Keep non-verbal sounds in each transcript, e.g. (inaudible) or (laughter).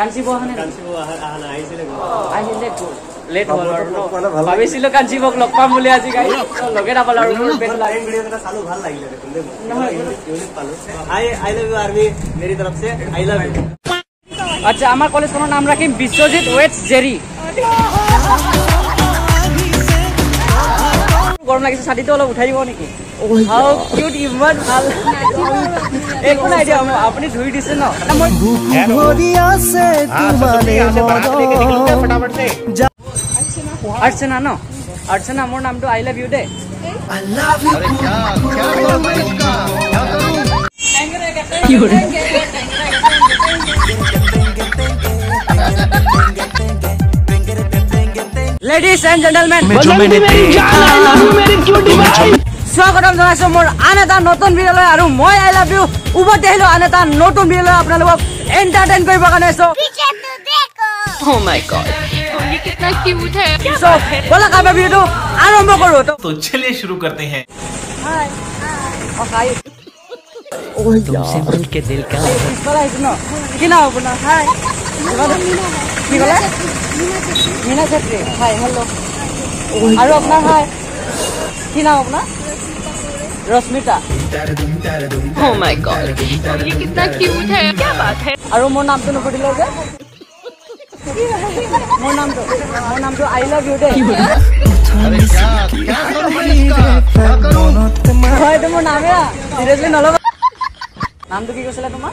কাঞ্চিব অহা নাই কাঞ্চিব অহা অহা নাই আহিছিলে আহিলে লেট হ'ল আৰু ন ভাবিছিলো কাঞ্চিবক লগ পাম বুলি আজি গাড়ী লগে নাপালো আৰু আচ্ছা আমাৰ কলেজখনৰ নাম ৰাখিম বিশ্বজিৎ ৱেটছ জেৰি। গৰম লাগিছে ছাতিটো অলপ উঠাই দিব নেকি? হাও কিউট ইমান ভাল। একো নাই দিয়া আপুনি ধুই দিছে ন? মই অৰ্চনা ন? অৰ্চনা মোৰ নামটো I love you De. Ladies and gentlemen স্বাগতম জনাইছো মোৰ আন এটা নতুন ভিডিঅ'লৈ আৰু মই আই লাভ ইউ উভতি আহিলো আন এটা নতুন ভিডিঅ'লৈ আপোনালোকক এণ্টাৰটেইন কৰিবৰ কাৰণে চ' Oh my god. ये कितना क्यूट है চ' ব'লা কামৰ ভিডিঅ'টো আৰম্ভ কৰোঁ তো तो चलिए शुरू करते हैं অ, হাই। तुमसे मिल के दिल का এই পিছফালে আহিছো ন কি নাম আপোনাৰ হাই কি কলে আৰু আপোনাৰ হয় কি নাম আপোনাৰ? ৰশ্মিতা। আৰু মোৰ নামটো নুসুধিলে যে। মোৰ নামটো মোৰ নামটো আই লাভ ইউ দেই। হয় মোৰ নামে। নলবা। নামটো কি কৈছিলে তোমাৰ?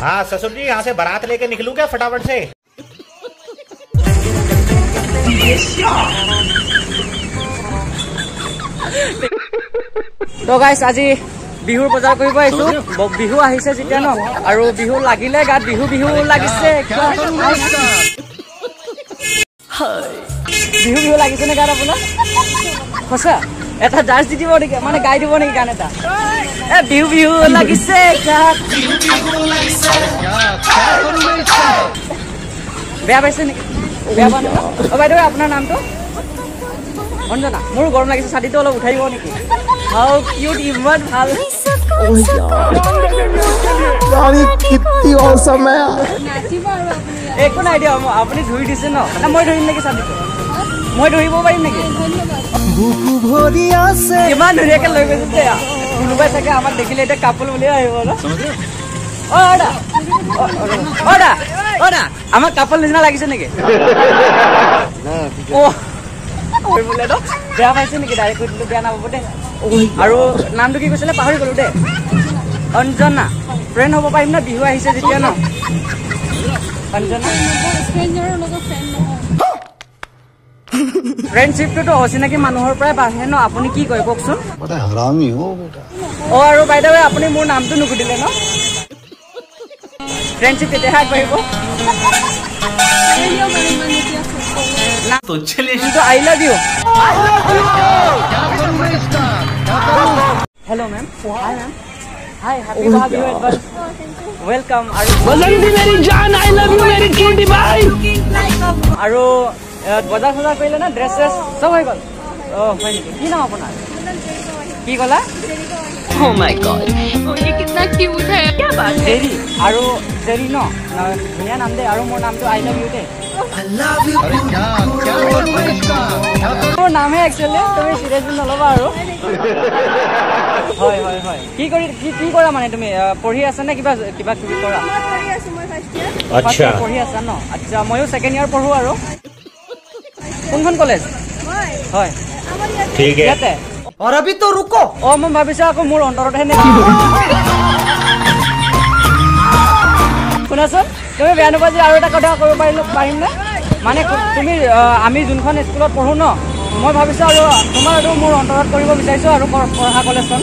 हाँ ससुर जी यहाँ से बारात लेके निकलूं क्या फटाफट से তো গাইছ আজি বিহুৰ বজাৰ কৰিব আহিছো ব- বিহু আহিছে যেতিয়া ন আৰু বিহু লাগিলে গাত বিহু বিহু লাগিছে কিবা বিহু বিহু লাগিছে নে গাত আপোনাৰ সঁচা এটা জাৰ্জ দি দিব নেকি? মানে গাই দিব নেকি গান এটা? এ বিহু বিহু লাগিছে বেয়া পাইছে নেকি? বেয়া পোৱা নাই ন? অ বাইদেউ আপোনাৰ নামটো? অঞ্জনা। মোৰো গৰম লাগিছে ছাতিটো অলপ উঠাই দিব নেকি? হাও কিউট ইমান ভাল। একো নাই দিয়া আপুনি ধুই দিছে ন? না মই ধৰিম নেকি ছাতিটো? মই ধৰিব পাৰিম নেকি? ইমান ধুনীয়াকে লৈ গৈছে যে। কোনোবাই চাগে আমাক দেখিলে এতিয়া কাপোৰ বুলিয়ে আহিব ন? দা দা দা আমাক কাপোৰ নিচিনা লাগিছে নেকি? বোলে বেয়া পাইছে নেকি ডাইৰেক্ট কৈ দিলো বেয়া নাপাব দেই আৰু নামটো কি কৈছিলে? পাহৰি গলো দেই অঞ্জনা। ফ্ৰেণ্ড হ'ব পাৰিম ন? বিহু আহিছে যেতিয়া ন? অঞ্জনা? ফ্ৰেণ্ডশ্বিপটোতো অচিনাকি মানুহৰ পৰাই বাঢ়ে ন আপুনি কি কয় কওকচোন অ আৰু বাইদেউ আপুনি মোৰ নামটো নুসুধিলে ন ফ্ৰেণ্ডশ্বিপ তেতিয়াহে আগবাঢ়িব तो चलिए কিন্তু I love you hello' ma'am hi ma'am hi happy Bohag Bihu advance welcome আৰু আৰু এ, বজাৰ চজাৰ কৰিলে না ড্ৰেছ চ্ৰেছ চব হৈ গ'ল। অ' হয় নেকি? কি নাম আপোনাৰ? কি ক'লা? পঢ়ি আছা নে কিবা কিবা কিবি কৰা? পঢ়ি আছা ন? আচ্ছা ময়ো ছেকেণ্ড ইয়াৰ পঢ়ো আৰু। কোনখন কলেজ? হয়। ঠিক অৰবি তো ৰুক। অঁ মই ভাবিছোঁ আকৌ মোৰ অন্তৰতহে অন্তৰত শুনাচোন তুমি বেয়া নোপোৱা যে আৰু এটা কথা কৰিব পাৰিলো পাৰিমনে মানে তুমি আমি যোনখন স্কুলত পঢ়োঁ ন মই ভাবিছোঁ আৰু তোমাৰ এইটো মোৰ অন্তৰত কৰিব বিচাৰিছোঁ আৰু পঢ়া কলেজখন।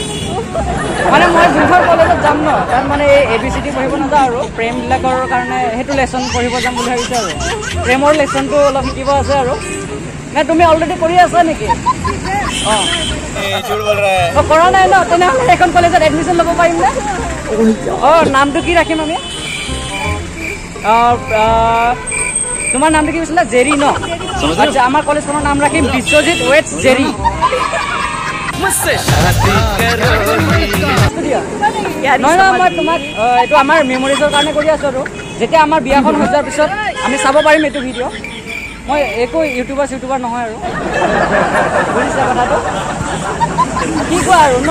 মানে মই যোনখন কলেজত যাম ন তাত মানে এই এ বি চি ডি পঢ়িব নাযাওঁ আৰু। প্ৰেমবিলাকৰ কাৰণে সেইটো লেচন পঢ়িব যাম বুলি ভাবিছোঁ আৰু। প্ৰেমৰ লেচনটো অলপ শিকিব আছে আৰু। নে তুমি অলৰেডি কৰি আছা নেকি? অঁ অঁ কৰা নাই ন তেনেহ'লে এখন কলেজত এডমিশ্যন ল'ব পাৰিম নে? অঁ নামটো কি ৰাখিম আমি? তোমাৰ নামটো কি কৈছিলা? জেৰি ন? আচ্ছা আমাৰ কলেজখনৰ নাম ৰাখিম বিশ্বজিৎ ৱেটছ জেৰি। নহয় নহয় মই তোমাক এইটো আমাৰ মেমৰিজৰ কাৰণে কৰি আছোঁ আৰু। যেতিয়া আমাৰ বিয়াখন হৈ যোৱাৰ পিছত আমি চাব পাৰিম এইটো ভিডিঅ' মই একো ইউটিউবাৰ চিউটিউবাৰ নহয় আৰু বুজিছা কথাটো কি কোৱা আৰু ন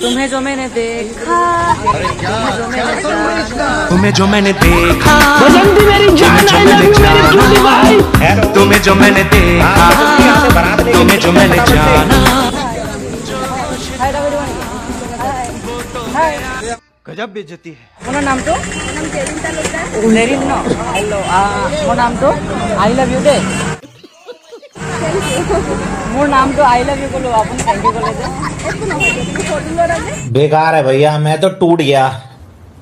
तुम्हें जो मैंने देखा तुम्हें जो मैंने जाना तुम्हें जो मैंने देखा तुम्हें जो मैंने देखा ગજબ બેજતી હે કોનો નામ તો નામ જેવિતા લોટા ઉનેરિન નો હેલો આ કોનો નામ તો આઈ લવ યુ દે मोर नाम तो आई लव यू बोलो अपन थैंक यू बोले बेकार है भैया मैं तो टूट गया।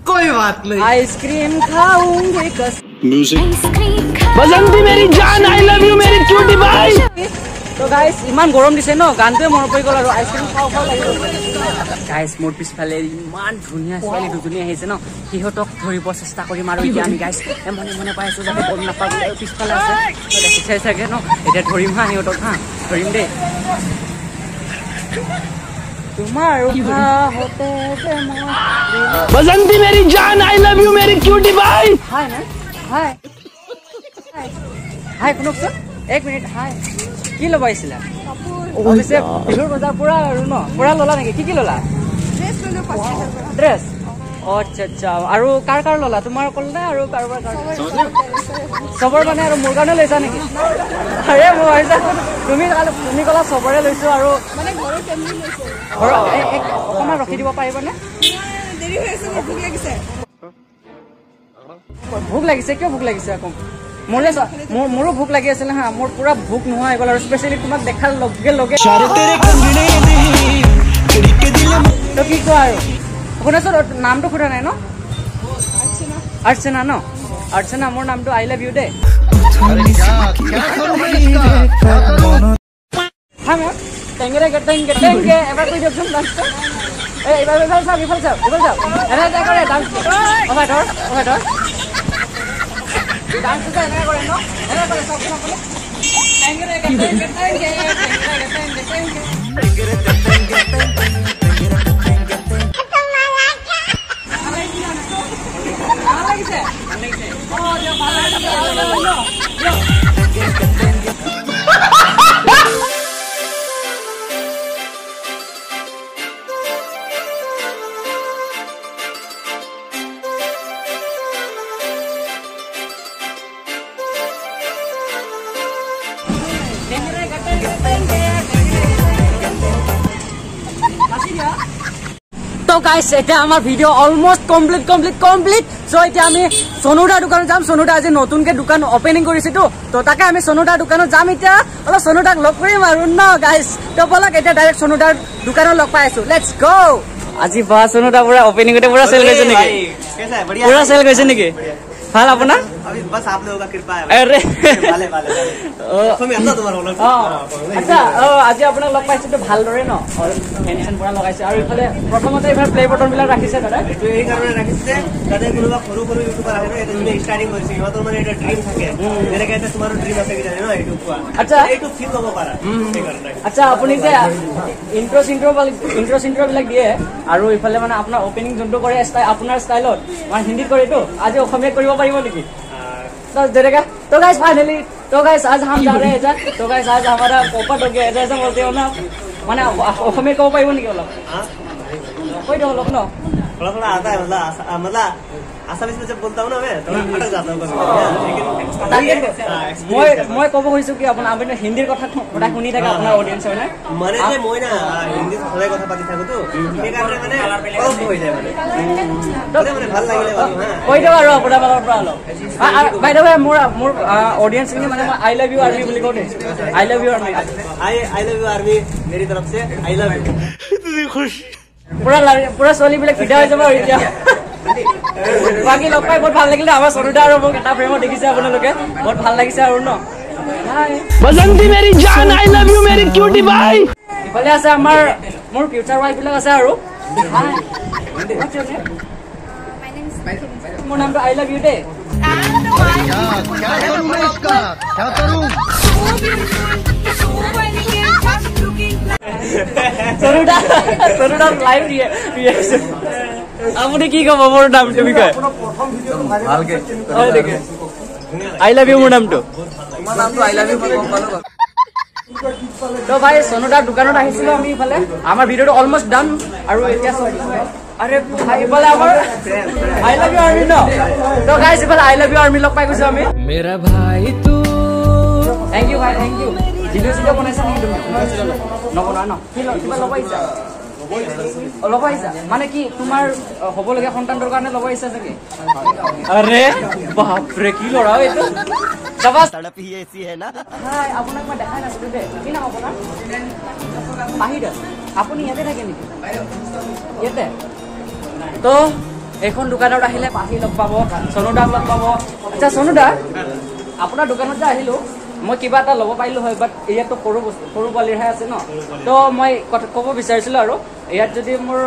कोई बात नहीं। आइसक्रीम खाऊँगी कस म्यूज़िक आइसक्रीम बसंती मेरी जान आई लव यू मेरी क्यूटी बाई ইমান গৰম দিছে ন? গানটোৱে মনত পৰি গ'ল আৰু গাইছ মোৰ পিছফালে ইমান ধুনীয়া ছোৱালী দুজনী আহিছে ন? সিহঁতক ধৰিব চেষ্টা কৰিম আৰু ধৰিম হা সিহঁতক হা। ধৰিম দেই। শুনকচোন। এক মিনিট হয় কি ল'ব আহিছিলা? অৱশ্যে বিহুৰ বজাৰ পুৰা আৰু ন? পুৰা ল'লা নেকি? কি কি ল'লা? ড্ৰেছ অঁ আচ্ছা আচ্ছা। আৰু কাৰ কাৰ ল'লা? তোমাৰ অকল নে আৰু কাৰোবাৰ কাৰণে চবৰ মানে আৰু মোৰ কাৰণে লৈছা নেকি? আৰে মই ভাবিছা তুমি তুমি ক'লা চবৰে লৈছো আৰু অকণমান ৰখি দিব পাৰিবনে? ভোক লাগিছে? কিয় ভোক লাগিছে আকৌ? চোৱা, মোৰ মোৰো ভোক লাগি আছিলে হা মোৰ পুৰা ভোক নোহোৱা হৈ গ'ল আৰু স্পেচিয়েলি তোমাক দেখাৰ লগে লগে তো কি কোৱা আৰু? শুনাচোন নামটো সোধা নাই ন? অৰ্চনা ন? অৰ্চনা মোৰ নামটো আই লাভ ইউ দে। হা মেম টেংগেৰে টেংগে টেংগে এবাৰ কৈ দিয়কচোন ডান্সটো এই এইবাৰ চাওক চাওক চাওক। কৰে ডান্স ধৰ ধৰ। ভালো লাগিছে ভালো লাগিছে তো গাইছ এটা আমাৰ video' almost complete complete complete so এটা আমি সনুদার দোকানে যাম। সনুদা আজি নতুনকে দোকান ওপেনিং করেছি তো তো তাকে আমি সনুদার দোকানে যাম এটা অল সনুদাক লগ কৰিম আৰু ন গাইছ তো বলক এটা ডাইৰেক্ট সনুদাৰ দোকানে লগ পাই আছো। লেটস গো আজি বা সনুদা পুৰা ওপেনিং কৰে পুৰা সেল গইছে নাকি? কেসা বড়িয়া পুৰা সেল গইছে নাকি? ভাল আপোনাৰ अभी बस आप लोगों का कृपा है আৰে भाले भाले অ', तो मैं अपना तुम्हारा बोला অ', আচ্ছা অ, আজি আপোনাক লগ পাইছোতো ভালদৰে ন ফেন চেন পুৰা লগাইছে আৰু ইফালে প্ৰথমতে এইফালে প্লে বটন বিলাক ৰাখিছে দাদা এইটো এই কাৰণে ৰাখিছে যাতে কোনোবা সৰু সৰু ইউটিউবাৰ আহে ন এতিয়া তুমি ষ্টাৰ্টিং কৰিছে সিহঁতৰ মানে এটা ড্ৰিম থাকে যেনেকে এতিয়া তোমাৰো ড্ৰিম আছে কিজানি ন এইটো কোৱা আচ্ছা। এইটো ফিল ল'ব পাৰা সেইকাৰণে আচ্ছা আপুনি যে ইণ্ট্ৰ চিণ্ট্ৰ ইণ্ট্ৰ চিণ্ট্ৰ বিলাক দিয়ে আৰু ইফালে মানে আপোনাৰ অপেনিং যোনটো কৰে ষ্টাইল আপোনাৰ ষ্টাইলত মানে হিন্দীত কৰেতো আজি অসমীয়াত কৰিব পাৰিব নেকি? তো গাইছ ফাইনেলি তো গাইছ আজ হাম যা ৰে এজা তো গাইছ আজ আমাৰ কপা তো গে এজা মই না মানে অসমীয়া কব পাৰিব নেকি অলপ? কৈ দিওঁ অলপ ন? অলপ আমাৰ आता है मतलब आसा- मतलब आसामीज में जब बोलता हूँ ना मैं थोड़ा अटक जाता हूँ कभी कभी, हाँ, लेकिन তাকে हाँ, মই experience है। মই ক'ব খুজিছো কি আপোনাৰ আপুনি হিন্দীৰ কথা সদায় শুনি থাকে আপোনাৰ অডিয়েঞ্চ হয় নে মানে যে মই না হিন্দীত সদায় কথা পাতি থাকোতো সেইকাৰণে মানে অলপ হৈ যায় মানে তেতিয়া মানে ভাল লাগিলে বাৰু হা কৈ দিয়ক আৰু আপোনাৰ ফালৰ পৰা অলপ বাইদেউ মোৰ মোৰ অডিয়েঞ্চখিনি মানে মই আই লাভ ইউ আৰ্মি বুলি কওঁ দেই I love you army I I love you army मेरी तरफ से आई लव यू পুৰা লাৰি- পুৰা ছোৱালীবিলাক ফিদা হৈ যাব আৰু এতিয়া বাকী লগ পাই বহুত ভাল লাগিলে। আমাৰ চনুদা আৰু মোক এটা ফ্ৰেমত দেখিছে আপোনালোকে। বহুত ভাল লাগিছে আৰু ন? বাজন্তি মেৰি জান আই লাভ ইউ মেৰি কিউটি বাই ইফালে আছে আমাৰ মোৰ ফিউচাৰ ৱাইফ বিলাক আছে আৰু। মোৰ নামটো আই লাভ ইউ লাইভ আপুনি কি কব মোৰ নামটো বিষয়ে? আই লাভ ইউ মোৰ নামটো। সোনোদাৰ দোকানত আহিছিলো আমি ইফালে। আমাৰ ভিডিঅ'টো অলমষ্ট ডান আৰু এতিয়া নকৰা ন? কিবা ল'ব ইচ্ছা? ল'ব আহিছা? মানে কি তোমাৰ অ, হ'বলগীয়া সন্তানটোৰ কাৰণে ল'ব আহিছা চাগে? আৰে বাপৰে কি ল'ৰা অ' এইটো? চাবাচ হাই আপোনাক মই দেখাই নাছিলো দেই কি নাম আপোনাৰ? পাহিৰ আপুনি ইয়াতে থাকে নেকি? ইয়াতে? তো এইখন দোকানত আহিলে পাহি লগ পাব চনুদাক লগ পাব। আচ্ছা চনুদা আপোনাৰ দোকানত যে আহিলো মই কিবা এটা ল'ব পাৰিলো হয় বাট ইয়াততো সৰু বস্তু সৰু পোৱালিৰহে আছে ন? তো মই কথা ক'ব বিচাৰিছিলো আৰু। ইয়াত যদি মোৰ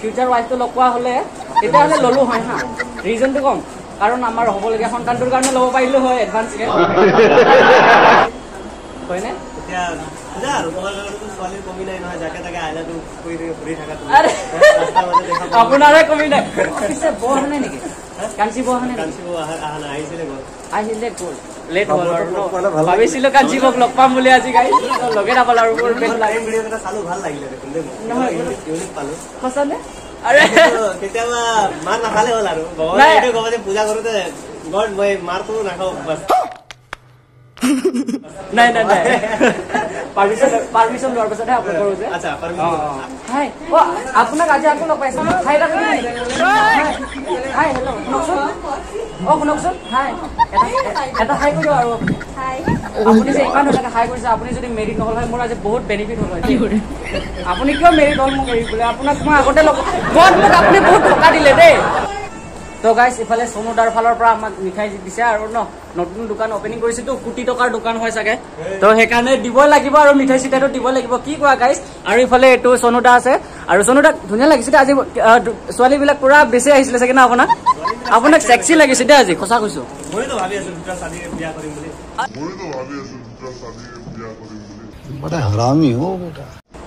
ফিউচাৰ ৱাইফটো লগ পোৱা হ'লে তেতিয়াহ'লে ল'লো হয় হা। ৰিজনটো ক'ম কাৰণ আমাৰ হ'বলগীয়া সন্তানটোৰ কাৰণে ল'ব পাৰিলো হয় এডভান্সকে (laughs) হয়নে। আপোনাৰে কমি নাই। পিছে বৌ নাই নেকি? কাঞ্চি বৌ অহা নাই আহিছিলে আহিলে গ'ল। লেট হ'ল আৰু ন? ভাবিছিলো কাঞ্চি বৌক লগ পাম বুলি আজি গাই লগে নাপালো আৰু মোৰ বেল পালো। সঁচানে? আৰে কেতিয়াবা মাৰ নাখালে হ'ল আৰু। ভগৱানে পূজা কৰোঁতে গড মই মাৰটো নাখাওঁ বাছ। নাই নাই নাই। পাৰ্মিশ্যন পাৰ্মিশ্যন লোৱাৰ পিছতহে আপলোড কৰোঁ যে। আচ্ছা হাই অ' আপোনাক আজি আকৌ লগ পাইছোঁ। হাই? হাই হেল্ল' অ' শুনকচোন। হাই এটা হাই কৰি দিয়ক আৰু। আপুনি যে ইমান ধুনীয়াকৈ হাই কৰিছে আপুনি যদি মেৰিট নহ'ল হয় মোৰ আজি বহুত বেনিফিট হ'ল হয়। আপুনি কিয় মেৰিট হ'ল মোক এৰি বোলে? আপোনাক মই আগতে লগ মোক আপুনি বহুত টকা দিলে দেই। তো গাইছ ইফালে চনুদাৰ ফালৰ পৰা আমাক মিঠাই দিছে আৰু ন নতুন দোকান অপেনিং কৰিছেতো কোটি টকাৰ দোকান হয় চাগে। তো সেইকাৰণে দিবই লাগিব আৰু মিঠাই চিঠাইটো দিব লাগিব। কি কোৱা গাইছ আৰু ইফালে এইটো চনুদা আছে। আৰু চনুদাক ধুনীয়া লাগিছে দেই আজি ছোৱালীবিলাক পুৰা বেছি আহিছিলে চাগে ন আপোনাক? আপোনাক সেক্সি লাগিছে দে আজি কথা কৈছো। আৰে ভাবি আছো দুটা বিয়া কৰিম বুলি। ভাবি আছো দুটা বিয়া কৰিম বুলি। বেটা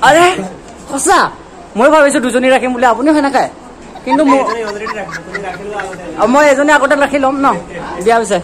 আৰে মই ভাবিছো দুজনী ৰাখিম বুলি আপুনি হয় কিন্তু মই মই এজনী আগতে ৰাখি লম ন বিয়া হৈছে